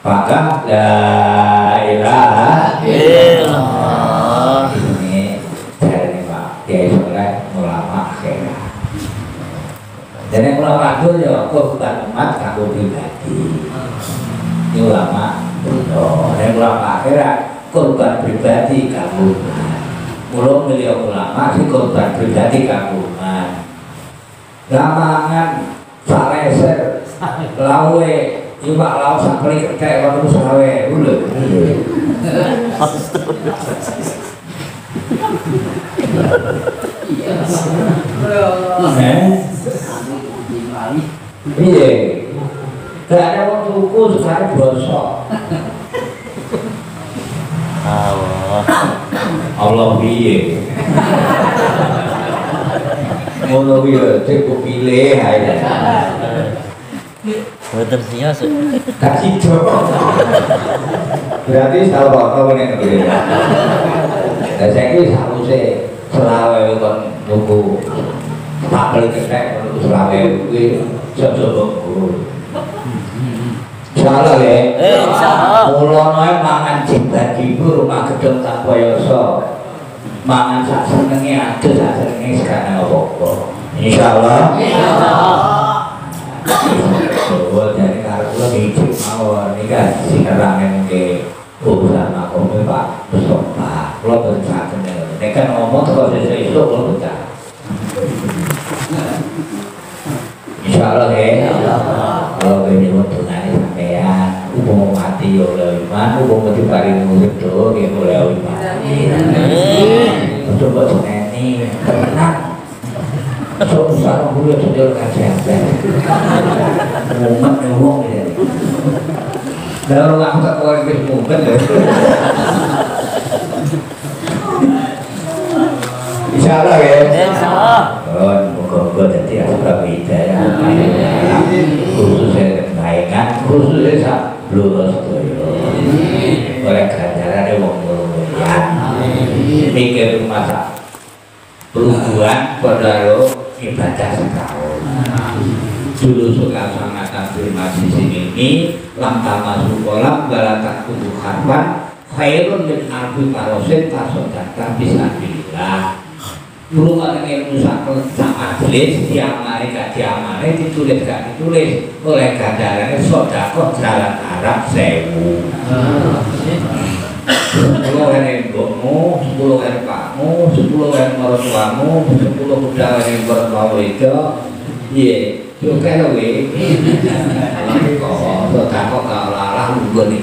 maka la ilaha illallah. Ini dari Pak Kiai Soleh ulama dan yang ulama itu ya korban umat aku pribadi. Ini ulama Oh, yang ulama akhirat korban pribadi kamu Mula milih ulama si korban pribadi kamu Lamangan Saleser Lawe Cuma lah usah pelik kayak orang tuh sahwe, ulu. Iya. Iya. Gak ada wong tuku sekarang bosok. Allah. Allah biye. Allah biye, cek pilih aja. Mboten gak sido berarti nek ngene lah saiki sakuse selawe kon tuku pakel ketek kon selawe kuwi Salah ya. Eh, insyaallah. Mulono ae mangan jibat ibu rumah gedung tak. Mangan sak senenge adus sak senenge sekane apa-apa. Insyaallah jadi kalau kula hidup mawon rangen ke urusan makom Pak Mustofa. Kula boten saged. Nek kan ngomong kok sesuk kula boten. Insyaallah ya. Kalau ini untuk nanti sampean, umum mati oleh iman, umum mati paling murid tuh, dia oleh iman. Buat seneni, tenang. Usah kuliah sudah kasih apa? Mumet ngomong ya. Kalau nggak tak kau yang mumet ya. Insyaallah ya. Insyaallah. Oh, moga-moga jadi asbab hidayah. Khususnya kebaikan, khususnya sak lurus doyo. Oleh ganjaran wong mulia. Mikir masa perubahan pada lo ibadah setahun. Dulu suka sangat terima di sini ini lampa masuk kolam balatan kubu harban khairun min alfi parosin tasodata bisa billah Berumah dengan ilmu sak majelis diamari gak diamari ditulis gak ditulis. Oleh gandarannya sodakoh jalan Arab sewu. Sepuluh hari ibumu, sepuluh hari pakmu, sepuluh hari mertuamu, sepuluh budal hari mertuamu itu iya อยู่แค่เราเองเราที่ก่อตัวตาก็กล่าวลาล่าหุ่นเบือนี่